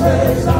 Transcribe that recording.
se